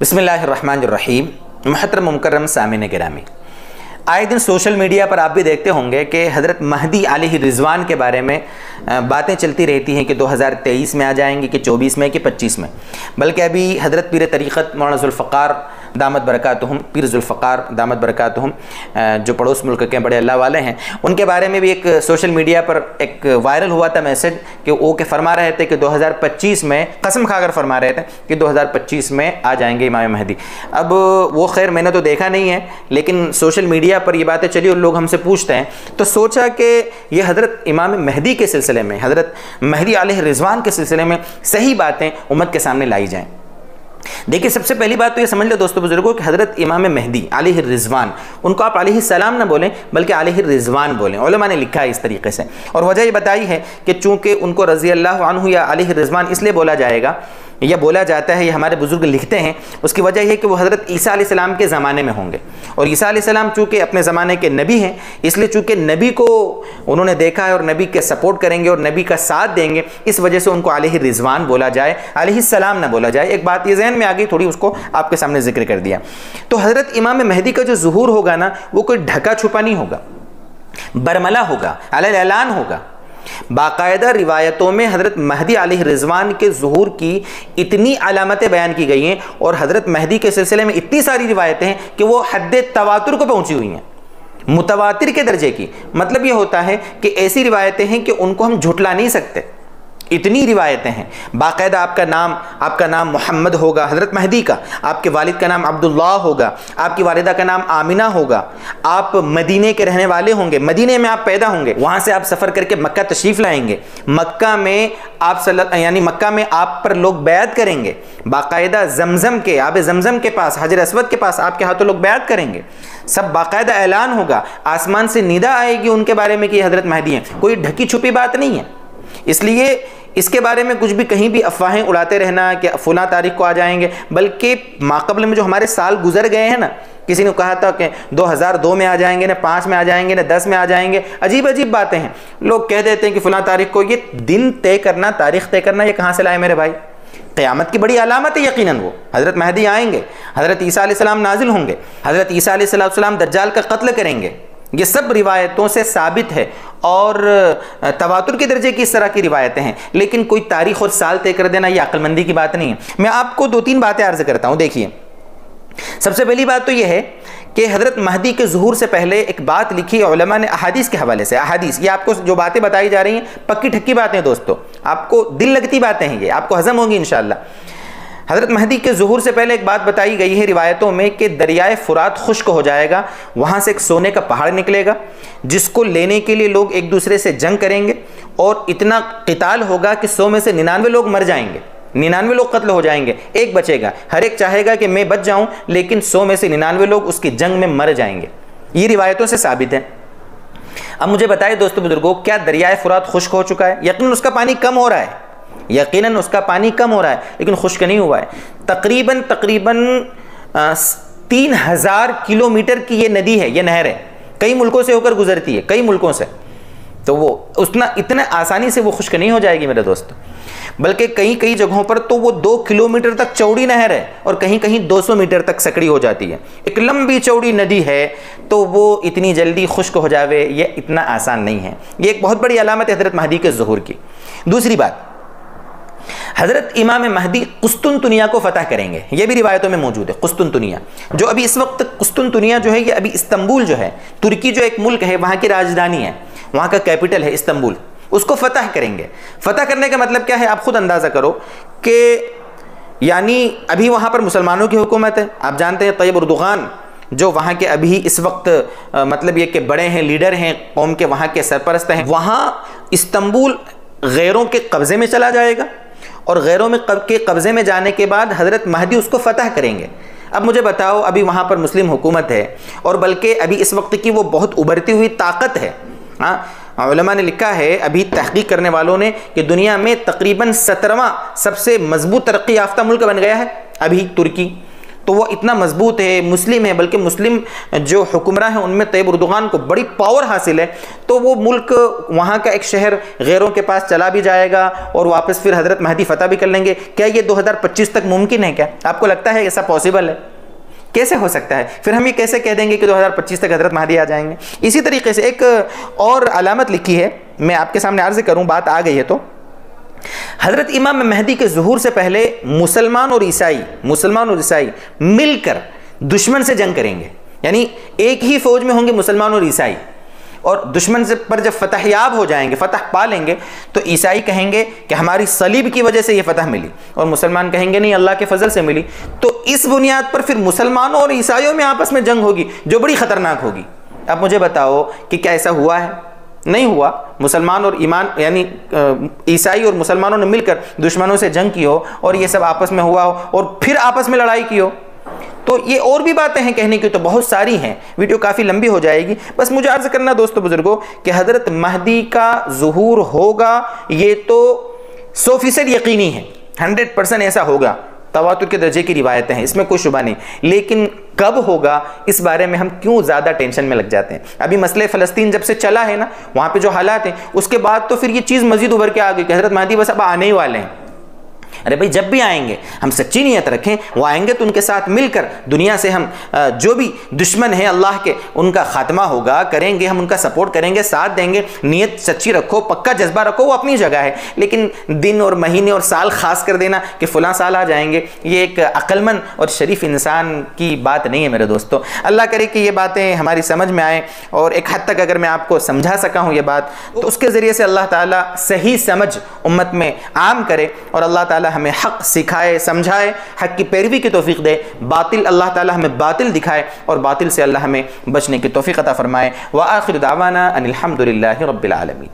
बसमीम महतर मुकरम सामिन गिरामी। आए दिन सोशल मीडिया पर आप भी देखते होंगे कि हज़रत महदी आली रिजवान के बारे में बातें चलती रहती हैं कि 2023 में आ जाएँगे, कि 24 में, कि 25 में। बल्कि अभी हज़रत पीर तरीक़त मौलाना दामद बरकत हम पीर जुल्फ़ार दामद बरकत हम जो पड़ोस मुल्क के बड़े अल्लाह वाले हैं, उनके बारे में भी एक सोशल मीडिया पर एक वायरल हुआ था मैसेज कि वो के फरमा रहे थे कि 2025 में, कसम खाकर फरमा रहे थे कि 2025 में आ जाएँगे इमाम महदी। अब वो खैर मैंने तो देखा नहीं है, लेकिन सोशल मीडिया पर ये बातें चली और लोग हमसे पूछते हैं तो सोचा कि ये हज़रत इमाम महदी के सिलसिले में, हज़रत महदी आल रिजवान के सिलसिले में सही बातें उम्मत के सामने लाई जाएँ। देखिए, सबसे पहली बात तो ये समझ लो दोस्तों, बुज़ुर्गों, कि हज़रत इमाम मेहदी आलि रिजवान, उनको आप आलि सलाम ना बोलें, बल्कि आलि रिजवान बोलें। ओलमा ने लिखा है इस तरीके से। और वजह ये बताई है कि चूँकि उनको रज़ी अल्लाह या आलि रिजवान इसलिए बोला जाएगा या बोला जाता है, ये हमारे बुज़ुर्ग लिखते हैं, उसकी वजह यह कि वो हज़रत ईसा के ज़माने में होंगे। और ईसा सलाम चूँकि अपने ज़माने के नबी हैं, इसलिए चूँकि नबी को उन्होंने देखा है और नबी के सपोर्ट करेंगे और नबी का साथ देंगे, इस वजह से उनको आलि रिजवान बोला जाए सलाम ना बोला जाए। एक बात ये जहन में आ गई, थोड़ी उसको आपके सामने ज़िक्र कर दिया। तो हज़रत इमाम महदी का जो जहूर होगा ना, वो कोई ढका छुपा नहीं होगा, बरमला होगा ऐलान होगा। बाकायदा रिवायतों में हज़रत महदी आल रिजवान के जहूर की इतनी अलामतें बयान की गई हैं और हज़रत महदी के सिलसिले में इतनी सारी रिवायतें हैं कि वो हद तवातुर को पहुँची हुई हैं मुतवा के दर्जे की। मतलब ये होता है कि ऐसी रिवायतें हैं कि उनको हम झुटला नहीं सकते। इतनी रिवायतें हैं। बाकायदा आपका नाम आपका नाम मोहम्मद होगा, हज़रत महदी का। आपके वालिद का नाम अब्दुल्ला होगा। आपकी वालिदा का नाम आमिना होगा। आप मदीने के रहने वाले होंगे। मदीने में आप पैदा होंगे। वहाँ से आप सफ़र करके मक्का तशरीफ़ लाएँगे। मक्का में आप यानी मक्का में आप पर लोग बैत करेंगे। बाकायदा जमज़म के, आब जमज़म के पास, हजर असवद के पास आपके हाथों लोग बैत करेंगे। सब बाकायदा ऐलान होगा। आसमान से निदा आएगी उनके बारे में कि हज़रत महदी हैं। कोई ढकी छुपी बात नहीं है। इसलिए इसके बारे में कुछ भी कहीं भी अफवाहें उड़ाते रहना कि फुला तारीख को आ जाएँगे, बल्कि माकबल में जो हमारे साल गुजर गए हैं ना, किसी ने कहा था कि 2002 में आ जाएँगे, ना पाँच में आ जाएँगे, ना दस में आ जाएँगे, अजीब अजीब बातें हैं। लोग कह देते हैं कि फ़ुला तारीख को ये दिन तय करना, तारीख तय करना, ये कहाँ से लाए मेरे भाई? क़यामत की बड़ी अलामत है यकीन वो। हज़रत महदी आएँगे, हज़रत ईसा नाजिल होंगे, हज़रत ईसा सलाम दज्जाल का कत्ल करेंगे। ये सब रिवायतों से साबित है और तवातुर के दर्जे की इस तरह की रिवायतें हैं। लेकिन कोई तारीख और साल तय कर देना ये अक्लमंदी की बात नहीं है। मैं आपको दो तीन बातें अर्ज़ करता हूँ, देखिए। सबसे पहली बात तो यह है कि हज़रत महदी के जहूर से पहले एक बात लिखी ने अहादीस के हवाले से। अहादीस, ये आपको जो बातें बताई जा रही हैं, पक्की ठक्की बातें दोस्तों। आपको दिल लगती बातें हैं ये, आपको हजम होंगी इन हज़रत महदी के जहूर से पहले एक बात बताई गई है रिवायतों में कि दरियाए फुरात खुश्क हो जाएगा, वहाँ से एक सोने का पहाड़ निकलेगा, जिसको लेने के लिए लोग एक दूसरे से जंग करेंगे और इतना कताल होगा कि सौ में से निन्यानवे लोग मर जाएँगे, निन्यानवे लोग कत्ल हो जाएँगे, एक बचेगा। हर एक चाहेगा कि मैं बच जाऊँ, लेकिन सौ में से निन्यानवे लोग उसकी जंग में मर जाएँगे। ये रिवायतों से साबित है। अब मुझे बताए दोस्तों बुज़ुर्गों, क्या दरियाए फुरात खुश्क हो चुका है? यकीन उसका पानी कम हो रहा है। यकीनन उसका पानी कम हो रहा है, लेकिन खुश्क नहीं हुआ है। तकरीबन तकरीबन तीन हज़ार किलोमीटर की ये नदी है, ये नहर है। कई मुल्कों से होकर गुजरती है, कई मुल्कों से। तो वो उतना, इतने आसानी से वो खुश्क नहीं हो जाएगी मेरे दोस्त। बल्कि कई कई जगहों पर तो वो दो किलोमीटर तक चौड़ी नहर है और कहीं कहीं 200 मीटर तक सकड़ी हो जाती है। एक लंबी चौड़ी नदी है तो वो इतनी जल्दी खुश्क हो जावे, ये इतना आसान नहीं है। ये एक बहुत बड़ी अलामत है हज़रत महदी के जहूर की। दूसरी बात हज़रत इमाम महदी कुस्तुनतुनिया को फ़तह करेंगे। ये भी रिवायतों में मौजूद है कुस्तुनतुनिया। जो अभी इस वक्त कुस्तुनतुनिया जो है ये अभी इस्तंबुल जो है तुर्की जो एक मुल्क है वहाँ की राजधानी है। वहाँ का कैपिटल है इस्तंबुल। उसको फ़तह करेंगे। फ़तह करने का मतलब क्या है आप खुद अंदाज़ा करो कि यानी अभी वहाँ पर मुसलमानों की हुकूमत है। आप जानते हैं तैयब उर्दुगान जो वहाँ के अभी इस वक्त आ, मतलब ये कि बड़े हैं लीडर हैं कौम के वहाँ के सरपरस्त हैं वहाँ इस्तंबुल गैरों के कब्ज़े में चला जाएगा। और गैरों में कब के कब्ज़े में जाने के बाद हज़रत महदी उसको फ़तह करेंगे। अब मुझे बताओ, अभी वहाँ पर मुस्लिम हुकूमत है और बल्कि अभी इस वक्त की वो बहुत उभरती हुई ताकत है। हाँ ने लिखा है, अभी तहकीक करने वालों ने कि दुनिया में तकरीबन सत्रहवा सबसे मज़बूत तरक्की याफ्ता मुल्क बन गया है। अभी तुर्की तो वो इतना मज़बूत है, मुस्लिम है, बल्कि मुस्लिम जो हुक्मरान हैं, उनमें तैब उर्दुगान को बड़ी पावर हासिल है। तो वो मुल्क वहाँ का एक शहर गैरों के पास चला भी जाएगा और वापस फिर हज़रत महदी फ़तह भी कर लेंगे। क्या ये 2025 तक मुमकिन है क्या? आपको लगता है ऐसा पॉसिबल है? कैसे हो सकता है? फिर हम ये कैसे कह देंगे कि 2025 तक हज़रत महदी आ जाएँगे? इसी तरीके से एक और अलामत लिखी है, मैं आपके सामने अर्ज़ करूँ, बात आ गई है तो। हज़रत इमाम महदी के जहूर से पहले मुसलमान और ईसाई, मुसलमान और ईसाई मिलकर दुश्मन से जंग करेंगे। यानी एक ही फौज में होंगे मुसलमान और ईसाई। और दुश्मन से पर जब फतह याब हो जाएँगे, फतह पा लेंगे तो ईसाई कहेंगे कि हमारी सलीब की वजह से ये फतह मिली। और मुसलमान कहेंगे, नहीं, अल्लाह के फजल से मिली। तो इस बुनियाद पर फिर मुसलमानों और ईसाइयों में आपस में जंग होगी, जो बड़ी ख़तरनाक होगी। अब मुझे बताओ कि क्या ऐसा हुआ है? नहीं हुआ। मुसलमान और ईमान, यानी ईसाई और मुसलमानों ने मिलकर दुश्मनों से जंग की हो और ये सब आपस में हुआ हो और फिर आपस में लड़ाई की हो। तो ये और भी बातें हैं कहने की तो बहुत सारी हैं। वीडियो काफ़ी लंबी हो जाएगी। बस मुझे अर्ज़ करना दोस्तों बुज़ुर्गों कि हज़रत महदी का जहूर होगा, ये तो सौ फ़ीसद यकीनी है। हंड्रेड परसेंट ऐसा होगा। तवातुर के दर्जे की रिवायतें हैं, इसमें कोई शुबा नहीं। लेकिन कब होगा, इस बारे में हम क्यों ज़्यादा टेंशन में लग जाते हैं? अभी मसले फ़लस्तीन जब से चला है ना, वहाँ पे जो हालात हैं, उसके बाद तो फिर ये चीज़ मजीद उभर के आ गई हज़रत महदी बस अब आने ही वाले हैं। अरे भाई, जब भी आएँगे, हम सच्ची नीयत रखें, वो आएँगे तो उनके साथ मिलकर दुनिया से हम जो भी दुश्मन है अल्लाह के, उनका खात्मा होगा, करेंगे, हम उनका सपोर्ट करेंगे, साथ देंगे, नीयत सच्ची रखो, पक्का जज्बा रखो, वो अपनी जगह है। लेकिन दिन और महीने और साल खास कर देना कि फ़लाँ साल आ जाएँगे, ये एक अक्लमंद और शरीफ इंसान की बात नहीं है मेरे दोस्तों। अल्लाह करे कि ये बातें हमारी समझ में आए और एक हद तक अगर मैं आपको समझा सका हूँ ये बात तो उसके ज़रिए से अल्लाह ताला सही समझ उम्मत में आम करे और अल्लाह ताला ताला हमें हक़ सिखाए, समझाए, हक़ की पैरवी की तोफ़ी दे। बातिल, अल्लाह ताला हमें बातिल दिखाए और बातिल से अल्लाह हमें बचने की तोफ़ी अता फ़रमाए। व आखिर दावाना अनिलहमदिल्ला रबालमी